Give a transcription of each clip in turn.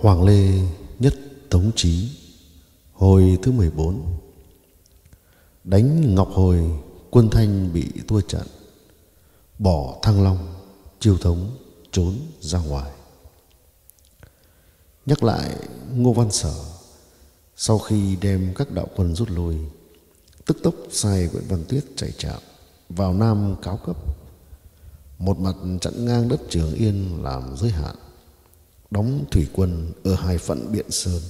Hoàng Lê nhất tống trí Hồi thứ 14 Đánh Ngọc Hồi, Quân Thanh bị thua trận. Bỏ Thăng Long Chiêu Thống trốn ra ngoài. Nhắc lại Ngô Văn Sở, Sau khi đem các đạo quân rút lui, Tức tốc sai Nguyễn Văn Tuyết chạy trạm Vào Nam cáo cấp. Một mặt chặn ngang đất Trường Yên làm giới hạn đóng thủy quân ở hai phận Biện Sơn.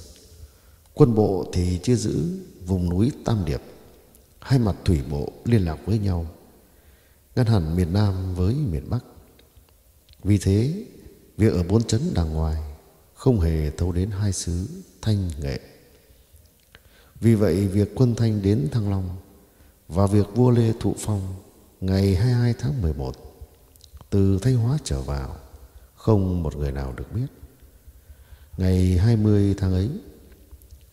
Quân bộ thì chia giữ vùng núi Tam Điệp, hai mặt thủy bộ liên lạc với nhau, ngăn hẳn miền Nam với miền Bắc. Vì thế, việc ở bốn chấn đàng ngoài không hề thấu đến hai xứ Thanh Nghệ. Vì vậy, việc quân Thanh đến Thăng Long và việc vua Lê Thụ Phong ngày 22 tháng 11 từ Thanh Hóa trở vào không một người nào được biết. Ngày 20 tháng ấy,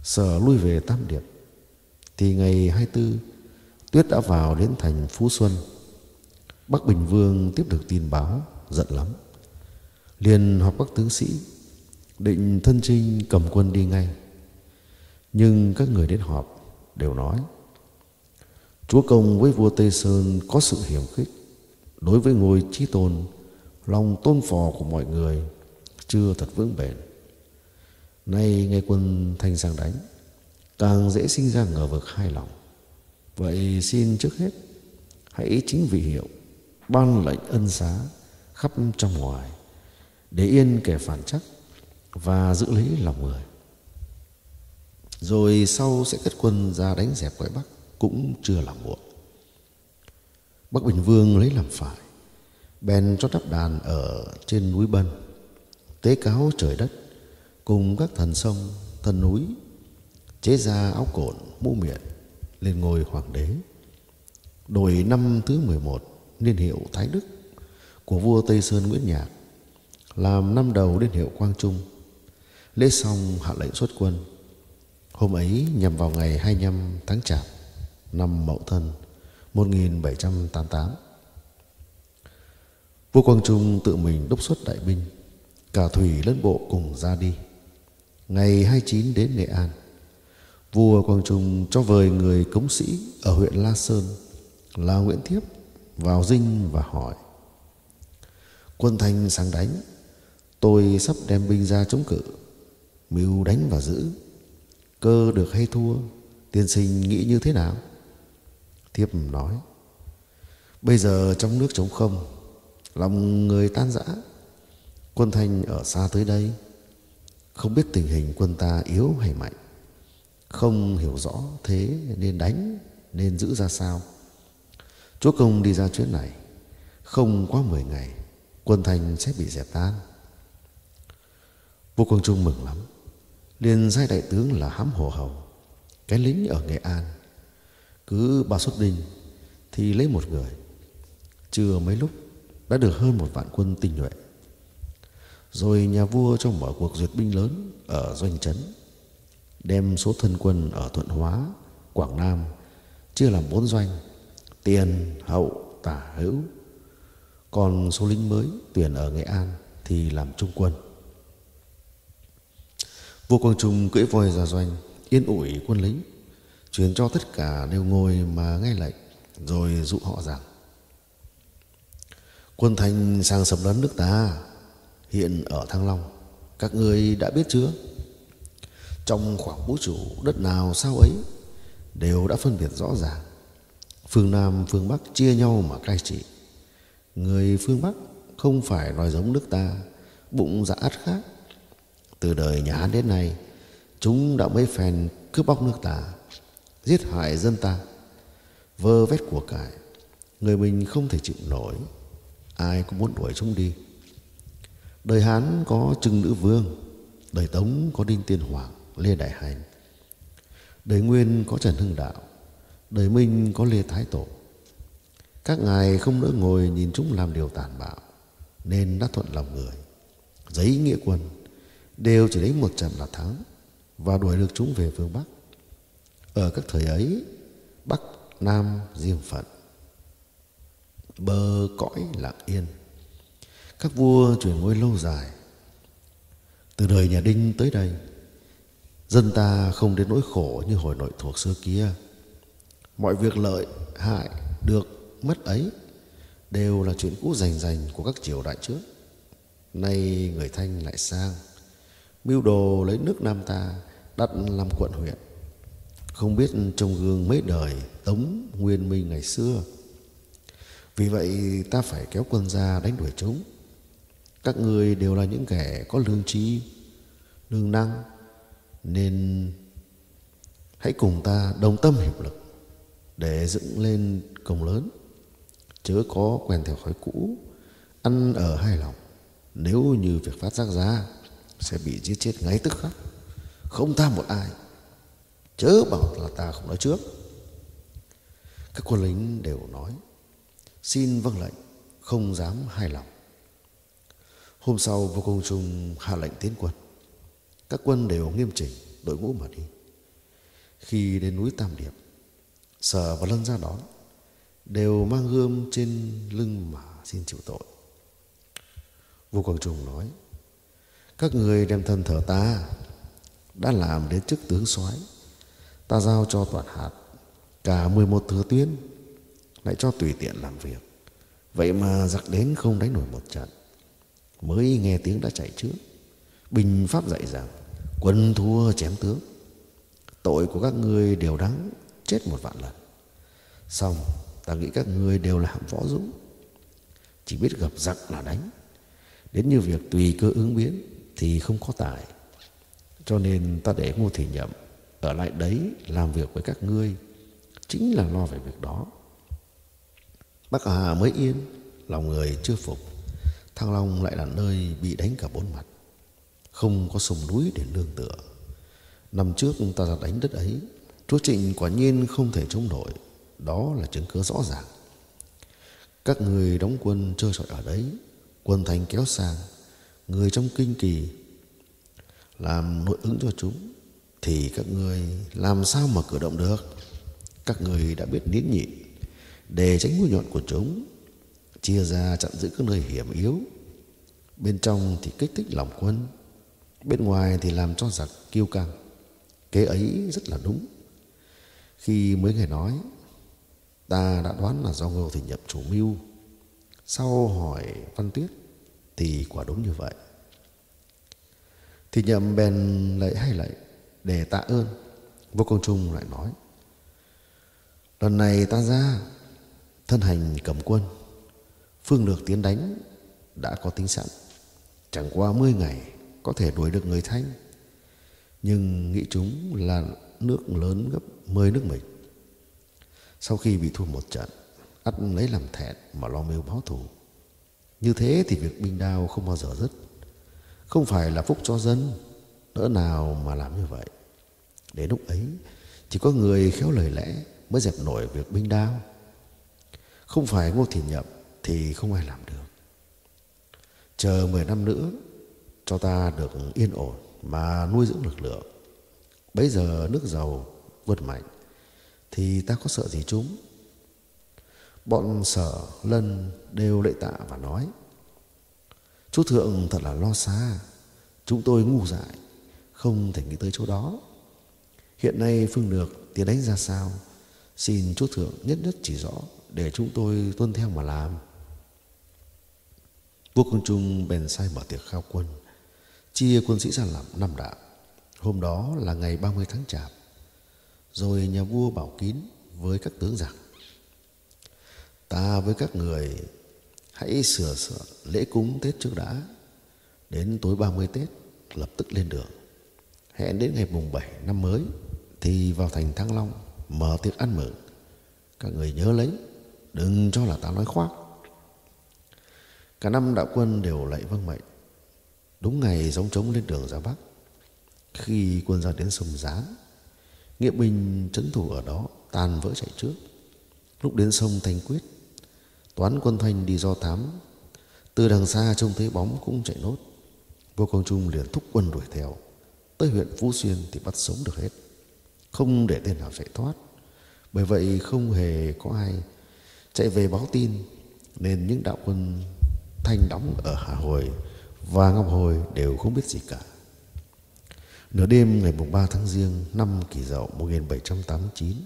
Sở lui về Tam Điệp, thì ngày 24, Tuyết đã vào đến thành Phú Xuân. Bắc Bình Vương tiếp được tin báo, giận lắm. Liền họp các tướng sĩ, định thân trinh cầm quân đi ngay. Nhưng các người đến họp đều nói, Chúa Công với vua Tây Sơn có sự hiểm khích, đối với ngôi trí tôn, lòng tôn phò của mọi người chưa thật vững bền. Nay nghe quân thanh sang đánh, Càng dễ sinh ra ngờ vực hai lòng. Vậy xin trước hết, Hãy chính vị hiệu, Ban lệnh ân xá Khắp trong ngoài, Để yên kẻ phản chắc Và giữ lấy lòng người. Rồi sau sẽ kết quân ra đánh dẹp quái Bắc Cũng chưa là muộn. Bắc Bình Vương lấy làm phải, Bèn cho đắp đàn ở trên núi Bân, Tế cáo trời đất cùng các thần sông, thần núi chế ra áo cổn, mũ miệng lên ngôi hoàng đế. Đổi năm thứ 11 niên hiệu Thái Đức của vua Tây Sơn Nguyễn Nhạc làm năm đầu niên hiệu Quang Trung. Lễ xong hạ lệnh xuất quân. Hôm ấy nhằm vào ngày 25 tháng Chạp năm Mậu Thân 1788. Vua Quang Trung tự mình đốc xuất đại binh, cả thủy lẫn bộ cùng ra đi. Ngày 29 đến Nghệ An, vua Quang Trung cho vời người cống sĩ ở huyện La Sơn là Nguyễn Thiếp vào dinh và hỏi Quân Thanh sang đánh Tôi sắp đem binh ra chống cự Mưu đánh và giữ. Cơ được hay thua Tiên sinh nghĩ như thế nào? Thiếp nói Bây giờ trong nước trống không Lòng người tan rã. Quân Thanh ở xa tới đây không biết tình hình quân ta yếu hay mạnh. Không hiểu rõ thế nên đánh, nên giữ ra sao. Chúa công đi ra chuyến này. Không quá 10 ngày, quân Thanh sẽ bị dẹp tan. Vua quang trung mừng lắm. Liền sai đại tướng là hám hồ hầu, cái lính ở nghệ an. Cứ ba xuất đinh thì lấy một người. Chưa mấy lúc, đã được hơn một vạn quân tinh nhuệ rồi nhà vua cho mở cuộc duyệt binh lớn ở doanh trấn, đem số thân quân ở Thuận Hóa, Quảng Nam chia làm bốn doanh, tiền, hậu, tả, hữu. Còn số lính mới tuyển ở Nghệ An thì làm trung quân. Vua Quang Trung cưỡi voi ra doanh, yên ủi quân lính, truyền cho tất cả đều ngồi mà nghe lệnh, rồi dụ họ rằng Quân Thanh sang sầm lấn nước ta hiện ở Thăng Long. Các người đã biết chưa? Trong khoảng vũ trụ đất nào sao ấy đều đã phân biệt rõ ràng. Phương Nam, phương Bắc chia nhau mà cai trị. Người phương Bắc không phải nói giống nước ta, bụng dạ ắt khác. Từ đời nhà Hán đến nay, chúng đã mấy phen cướp bóc nước ta, giết hại dân ta, vơ vét của cải. Người mình không thể chịu nổi, ai cũng muốn đuổi chúng đi. Đời Hán có Trưng Nữ Vương, đời Tống có Đinh Tiên Hoàng, Lê Đại Hành. Đời Nguyên có Trần Hưng Đạo, đời Minh có Lê Thái Tổ. Các ngài không nỡ ngồi nhìn chúng làm điều tàn bạo, nên đã thuận lòng người. Giấy nghĩa quân đều chỉ đánh một trận là thắng và đuổi được chúng về phương Bắc. Ở các thời ấy, Bắc, Nam riêng phận, bờ cõi lặng yên các vua chuyển ngôi lâu dài Từ đời nhà Đinh tới đây, dân ta không đến nỗi khổ như hồi nội thuộc xưa kia. Mọi việc lợi, hại, được, mất ấy đều là chuyện cũ rành rành của các triều đại trước. Nay người Thanh lại sang, mưu đồ lấy nước Nam ta đặt làm quận huyện. Không biết trong gương mấy đời Tống Nguyên Minh ngày xưa. Vì vậy ta phải kéo quân ra đánh đuổi chúng. Các người đều là những kẻ có lương trí, lương năng, nên hãy cùng ta đồng tâm hiệp lực để dựng lên công lớn. Chớ có quen theo thói cũ ăn ở hai lòng. Nếu như việc phát giác ra sẽ bị giết chết ngay tức khắc. Không tha một ai chớ bảo là ta không nói trước. Các quân lính đều nói xin vâng lệnh không dám hài lòng hôm sau vô công trung hạ lệnh tiến quân. Các quân đều nghiêm chỉnh, đội ngũ mà đi. Khi đến núi tam điệp, sở và lân ra đón, đều mang gươm trên lưng mà xin chịu tội. Vua quang trung nói, các người đem thân thờ ta, đã làm đến chức tướng soái. Ta giao cho toàn hạt, cả 11 thừa tuyến lại cho tùy tiện làm việc. Vậy mà giặc đến không đánh nổi một trận mới nghe tiếng đã chạy trước. Binh pháp dạy rằng, quân thua chém tướng. Tội của các ngươi đều đáng chết một vạn lần. Xong, ta nghĩ các ngươi đều là võ dũng. Chỉ biết gặp giặc là đánh. Đến như việc tùy cơ ứng biến thì không có tài. Cho nên ta để ngô thị nhậm ở lại đấy làm việc với các ngươi, chính là lo về việc đó. Bắc hà mới yên, lòng người chưa phục thăng long lại là nơi bị đánh cả bốn mặt. Không có sông núi để nương tựa. Năm trước ta ra đánh đất ấy, chúa trịnh quả nhiên không thể chống nổi. Đó là chứng cứ rõ ràng. Các người đóng quân chơi trọi ở đấy, quân thành kéo sang, người trong kinh kỳ làm nội ứng cho chúng, thì các người làm sao mà cử động được? Các người đã biết nín nhịn, để tránh mũi nhọn của chúng chia ra chặn giữ các nơi hiểm yếu. Bên trong thì kích thích lòng quân, bên ngoài thì làm cho giặc kiêu căng. Kế ấy rất là đúng. Khi mới nghe nói, ta đã đoán là do ngô thì nhập chủ mưu. Sau hỏi văn tuyết thì quả đúng như vậy. Thì nhậm bèn lạy hay lạy, để tạ ơn. Vô công trung lại nói, lần này ta ra, thân hành cầm quân phương lược tiến đánh đã có tính sẵn. Chẳng qua mươi ngày có thể đuổi được người thanh. Nhưng nghĩ chúng là nước lớn gấp mười nước mình. Sau khi bị thua một trận, ắt lấy làm thẹn mà lo mưu báo thù. Như thế thì việc binh đao không bao giờ dứt. Không phải là phúc cho dân nỡ nào mà làm như vậy. Đến lúc ấy, chỉ có người khéo lời lẽ mới dẹp nổi việc binh đao không phải ngô thị nhậm thì không ai làm được. Chờ 10 năm nữa, cho ta được yên ổn mà nuôi dưỡng lực lượng. Bấy giờ nước giàu vượt mạnh, thì ta có sợ gì chúng? Bọn sở lân đều lệ tạ và nói, chú thượng thật là lo xa, chúng tôi ngu dại, không thể nghĩ tới chỗ đó. Hiện nay phương lược tiến đánh ra sao? Xin chú thượng nhất nhất chỉ rõ để chúng tôi tuân theo mà làm vua công trung bèn sai mở tiệc khao quân chia quân sĩ ra làm năm đạo hôm đó là ngày 30 tháng chạp rồi nhà vua bảo kín với các tướng rằng ta với các người hãy sửa sửa lễ cúng Tết trước đã. Đến tối 30 Tết lập tức lên đường. Hẹn đến ngày mùng 7 năm mới thì vào thành Thăng Long mở tiệc ăn mừng. Các người nhớ lấy, đừng cho là ta nói khoác. Cả năm đạo quân đều lạy vâng mệnh. Đúng ngày giống trống lên đường ra Bắc. Khi quân ra đến sông Gián, nghĩa binh trấn thủ ở đó tan vỡ chạy trước. Lúc đến sông Thanh Quyết, toán quân thanh đi do thám. Từ đằng xa trông thấy bóng cũng chạy nốt. Vô Công Trung liền thúc quân đuổi theo. Tới huyện Phú Xuyên thì bắt sống được hết. Không để tên nào chạy thoát. Bởi vậy không hề có ai chạy về báo tin nên những đạo quân thanh đóng ở Hà Hồi và Ngọc Hồi đều không biết gì cả. Nửa đêm ngày 3 tháng Giêng năm kỷ dậu 1789,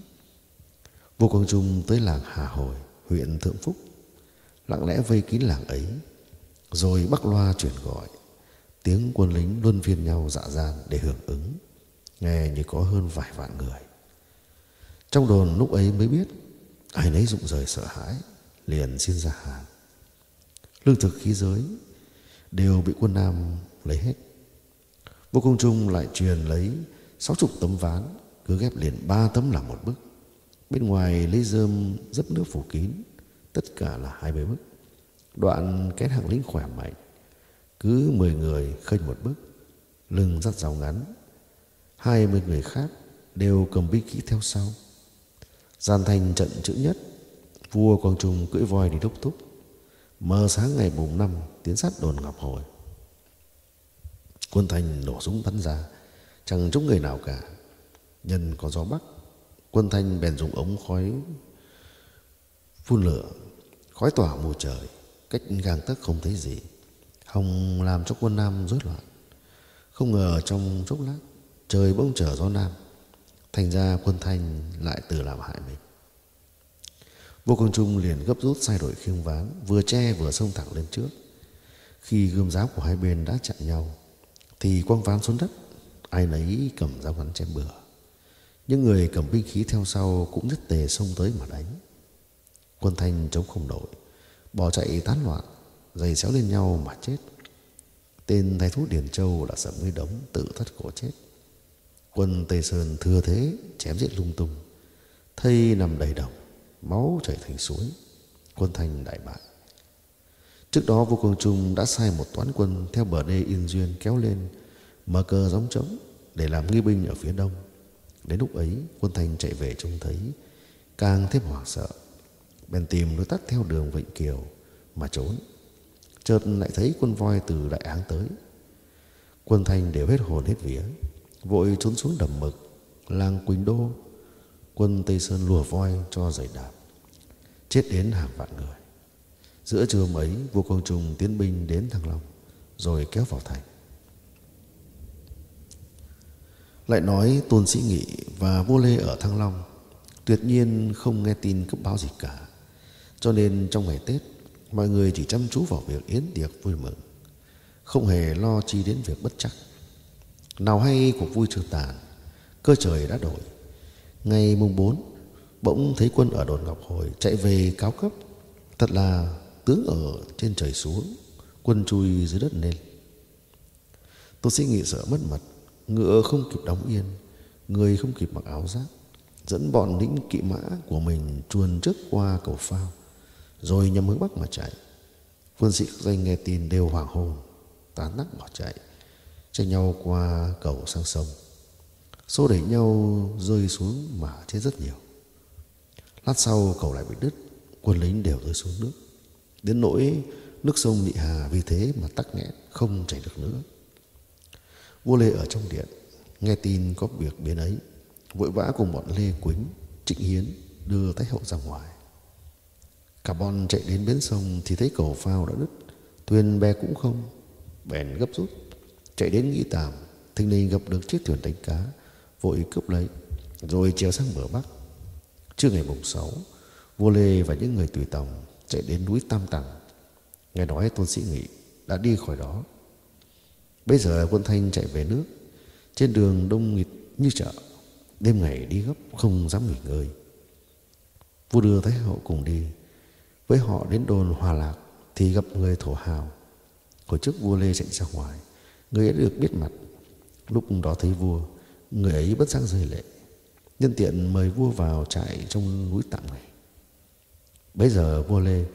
vua Quang Trung tới làng Hà Hồi, huyện Thượng Phúc, lặng lẽ vây kín làng ấy, rồi bắc loa chuyển gọi, tiếng quân lính luân phiên nhau dạ gian để hưởng ứng, nghe như có hơn vài vạn người. Trong đồn lúc ấy mới biết, ai nấy rụng rời sợ hãi, liền xin ra hàng. Lương thực khí giới đều bị quân Nam lấy hết. Vua Công Trung lại truyền lấy sáu chục tấm ván, cứ ghép liền ba tấm làm một bức. Bên ngoài lấy dơm dấp nước phủ kín, tất cả là hai mươi bức. Đoạn két hạng lính khỏe mạnh, cứ mười người khênh một bức, lưng dắt dao ngắn. Hai mươi người khác đều cầm binh khí theo sau. Gian thành trận chữ nhất, vua Quang Trung cưỡi voi đi đốc thúc. Mờ sáng ngày mùng năm tiến sát đồn Ngọc Hồi. Quân Thanh nổ súng bắn ra, chẳng trúng người nào cả. Nhân có gió bắc, quân Thanh bèn dùng ống khói phun lửa, khói tỏa mù trời, cách gang tấc không thấy gì. Hồng làm cho quân Nam rối loạn. Không ngờ trong chốc lát, trời bỗng trở gió Nam. Thành ra quân Thanh lại tự làm hại mình vô Quang Trung liền gấp rút sai đổi khiêng ván, vừa che vừa xông thẳng lên trước. Khi gươm giáo của hai bên đã chạm nhau, thì quăng ván xuống đất, ai nấy cầm giáo ngắn chém bừa. Những người cầm binh khí theo sau cũng nhất tề xông tới mà đánh. Quân Thanh chống không nổi, bỏ chạy tán loạn, giày xéo lên nhau mà chết. Tên thái thú Điền Châu là sầm ngươi đống tự thất cổ chết. Quân Tây Sơn thừa thế chém giết lung tung, thây nằm đầy đồng, máu chảy thành suối. Quân Thanh đại bại. Trước đó vua Quang Trung đã sai một toán quân theo bờ đê Yên Duyên kéo lên, mở cờ gióng trống để làm nghi binh ở phía đông. Đến lúc ấy, quân Thanh chạy về trông thấy, càng thêm hoảng sợ. Bèn tìm lối tắt theo đường Vịnh Kiều mà trốn. Chợt lại thấy quân voi từ Đại Áng tới. Quân Thanh đều hết hồn hết vía, vội trốn xuống đầm mực, làng Quỳnh Đô. Quân Tây Sơn lùa voi cho giày đạp, chết đến hàng vạn người. Giữa trưa ấy, vua Quang Trung tiến binh đến Thăng Long, rồi kéo vào thành. Lại nói Tôn Sĩ Nghị và vua Lê ở Thăng Long tuyệt nhiên không nghe tin cấp báo gì cả. Cho nên trong ngày Tết, mọi người chỉ chăm chú vào việc yến tiệc vui mừng, không hề lo chi đến việc bất chắc. Nào hay cuộc vui chưa tàn, cơ trời đã đổi. Ngày mùng 4, bỗng thấy quân ở đồn Ngọc Hồi chạy về cáo cấp. Thật là tướng ở trên trời xuống, quân chui dưới đất lên. Tôi sĩ nghĩ sợ mất mặt, ngựa không kịp đóng yên, người không kịp mặc áo giáp, dẫn bọn lính kỵ mã của mình chuồn trước qua cầu phao, rồi nhắm hướng bắc mà chạy. Quân sĩ danh nghe tin đều hoàng hồn, tán nắc bỏ chạy, tranh nhau qua cầu sang sông. Số đẩy nhau rơi xuống mà chết rất nhiều. Lát sau cầu lại bị đứt, quân lính đều rơi xuống nước. Đến nỗi nước sông Nhị Hà vì thế mà tắc nghẽn không chảy được nữa. Vua Lê ở trong điện, nghe tin có việc biến ấy, vội vã cùng bọn Lê Quýnh, Trịnh Hiến đưa Thái Hậu ra ngoài. Cả bọn chạy đến bến sông thì thấy cầu phao đã đứt, thuyền bè cũng không, bèn gấp rút, chạy đến nghĩ tàm, thình lình gặp được chiếc thuyền đánh cá, vội cướp lấy, rồi trèo sang bờ bắc. Trưa ngày mùng sáu, vua Lê và những người tùy tòng chạy đến núi Tam Tằng. Nghe nói Tôn Sĩ Nghị đã đi khỏi đó. Bây giờ quân Thanh chạy về nước, trên đường đông nghịt như chợ, đêm ngày đi gấp không dám nghỉ ngơi. Vua đưa Thái Hậu cùng đi, với họ đến đồn Hòa Lạc thì gặp người thổ hào. Hồi trước vua Lê chạy ra ngoài, người ấy được biết mặt. Lúc đó thấy vua, người ấy bất giác rơi lệ. Nhân tiện mời vua vào trại trong núi tạm này. Bấy giờ vua Lê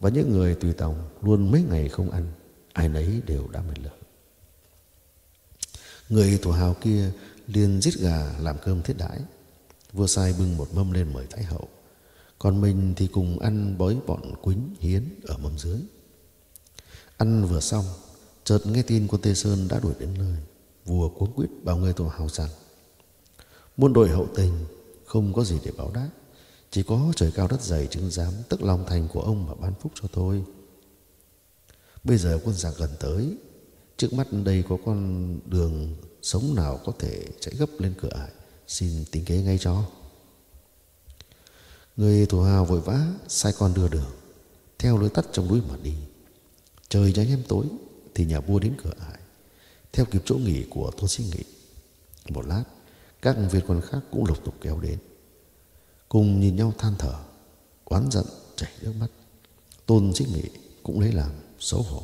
và những người tùy tòng luôn mấy ngày không ăn, ai nấy đều đã mệt lở. Người thủ hào kia liền giết gà làm cơm thiết đãi. Vua sai bưng một mâm lên mời Thái hậu. Còn mình thì cùng ăn với bọn quýnh hiến ở mâm dưới. Ăn vừa xong, chợt nghe tin quân Tây Sơn đã đuổi đến nơi. Vua cuống quyết bảo người tổ hào rằng muôn đội hậu tình không có gì để báo đáp. Chỉ có trời cao đất dày chứng giám tức lòng thành của ông mà ban phúc cho tôi. Bây giờ quân giặc gần tới, Trước mắt đây có con đường sống nào có thể chạy gấp lên cửa ải? Xin tính kế ngay cho. Người thủ hào vội vã sai con đưa đường Theo lối tắt trong núi mà đi. Trời nhá nhem tối Thì nhà vua đến cửa ải. Theo kịp chỗ nghỉ của Tôn Sĩ Nghị, Một lát, Các viên quan khác cũng lục tục kéo đến. Cùng nhìn nhau than thở, Oán giận chảy nước mắt, Tôn Sĩ Nghị cũng lấy làm xấu hổ.